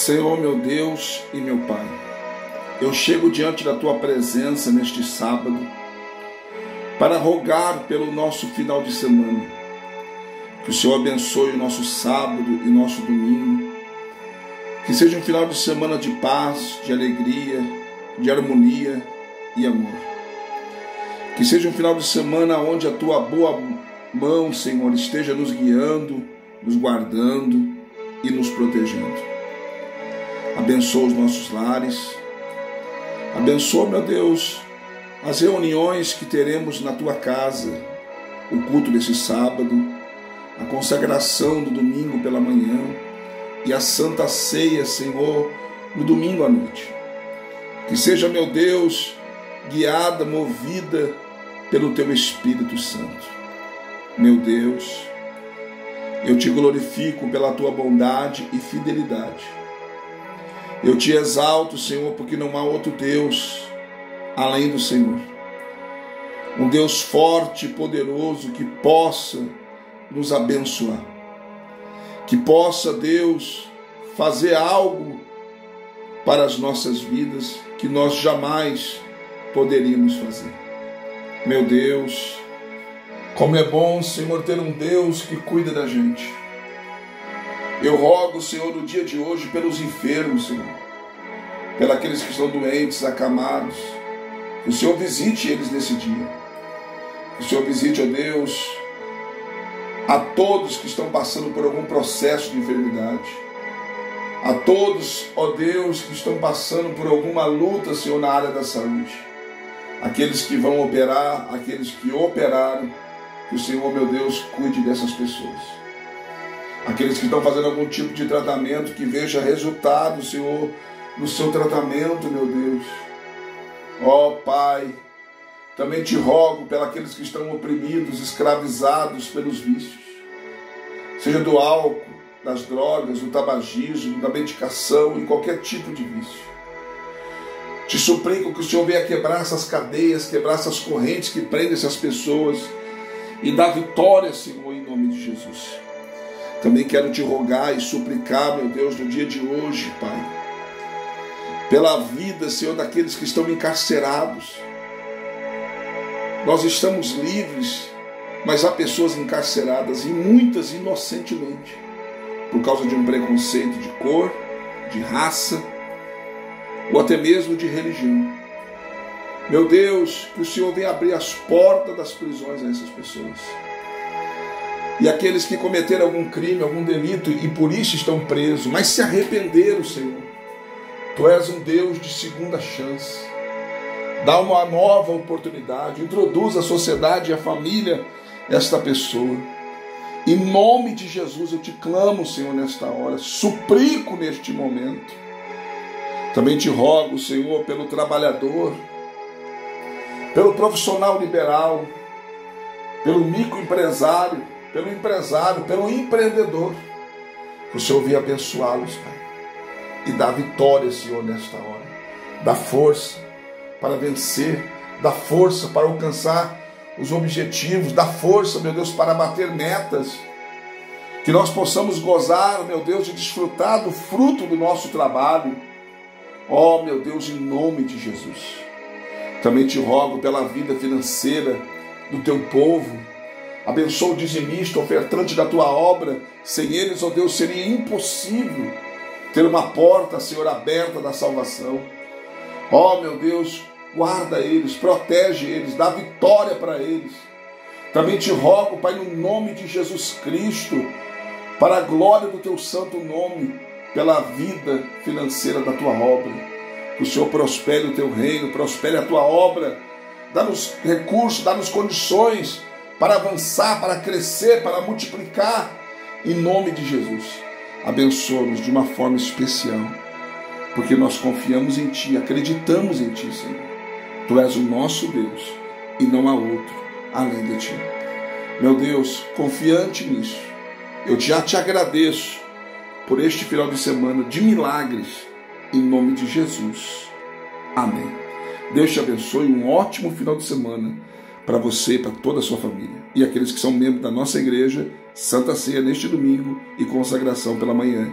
Senhor meu Deus e meu Pai, eu chego diante da tua presença neste sábado para rogar pelo nosso final de semana. Que o Senhor abençoe o nosso sábado e nosso domingo. Que seja um final de semana de paz, de alegria, de harmonia e amor. Que seja um final de semana onde a tua boa mão, Senhor, esteja nos guiando, nos guardando e nos protegendo. Abençoa os nossos lares. Abençoa, meu Deus, as reuniões que teremos na tua casa, o culto desse sábado, a consagração do domingo pela manhã e a santa ceia, Senhor, no domingo à noite. Que seja, meu Deus, guiada, movida pelo teu Espírito Santo. Meu Deus, eu te glorifico pela tua bondade e fidelidade. Eu te exalto, Senhor, porque não há outro Deus além do Senhor. Um Deus forte e poderoso que possa nos abençoar. Que possa, Deus, fazer algo para as nossas vidas que nós jamais poderíamos fazer. Meu Deus, como é bom, Senhor, ter um Deus que cuida da gente. Eu rogo, Senhor, no dia de hoje pelos enfermos, Senhor, pelos que estão doentes, acamados. Que o Senhor visite eles nesse dia. O Senhor visite, ó Deus, a todos que estão passando por algum processo de enfermidade. A todos, ó Deus, que estão passando por alguma luta, Senhor, na área da saúde. Aqueles que vão operar, aqueles que operaram que o Senhor, meu Deus, cuide dessas pessoas. Aqueles que estão fazendo algum tipo de tratamento, que veja resultado, Senhor, no seu tratamento, meu Deus. Ó oh, Pai, também te rogo pelos que estão oprimidos, escravizados pelos vícios, seja do álcool, das drogas, do tabagismo, da medicação e qualquer tipo de vício. Te suplico que o Senhor venha quebrar essas cadeias, quebrar essas correntes que prendem essas pessoas e dá vitória, Senhor, em nome de Jesus. Também quero te rogar e suplicar, meu Deus, no dia de hoje, Pai, pela vida, Senhor, daqueles que estão encarcerados. Nós estamos livres, mas há pessoas encarceradas e muitas inocentemente, por causa de um preconceito de cor, de raça ou até mesmo de religião. Meu Deus, que o Senhor venha abrir as portas das prisões a essas pessoas. E aqueles que cometeram algum crime, algum delito e por isso estão presos, mas se arrependeram, Senhor. Tu és um Deus de segunda chance. Dá uma nova oportunidade, introduz a sociedade e a família esta pessoa. Em nome de Jesus eu te clamo, Senhor, nesta hora, suplico neste momento. Também te rogo, Senhor, pelo trabalhador pelo profissional liberal, pelo microempresário, pelo empresário, pelo empreendedor. Que o Senhor venha abençoá-los, Pai. E dá vitória, Senhor, nesta hora. Dá força para vencer, dá força para alcançar os objetivos, dá força, meu Deus, para bater metas. Que nós possamos gozar, meu Deus, e desfrutar do fruto do nosso trabalho. Ó, oh, meu Deus, em nome de Jesus. Também te rogo pela vida financeira do teu povo. Abençoa o dizimista, ofertante da tua obra. Sem eles, ó oh Deus, seria impossível ter uma porta, Senhor, aberta da salvação. Ó oh, meu Deus, guarda eles, protege eles, dá vitória para eles. Também te rogo, Pai, no nome de Jesus Cristo, para a glória do teu santo nome, pela vida financeira da tua obra. Que o Senhor prospere o teu reino, prospere a tua obra, dá-nos recursos, dá-nos condições para avançar, para crescer, para multiplicar, em nome de Jesus. Abençoa-nos de uma forma especial, porque nós confiamos em Ti, acreditamos em Ti, Senhor. Tu és o nosso Deus e não há outro além de Ti. Meu Deus, confiante nisso, eu já te agradeço por este final de semana de milagres em nome de Jesus. Amém. Deus te abençoe, um ótimo final de semana para você e para toda a sua família. E aqueles que são membros da nossa igreja, Santa Ceia neste domingo e consagração pela manhã.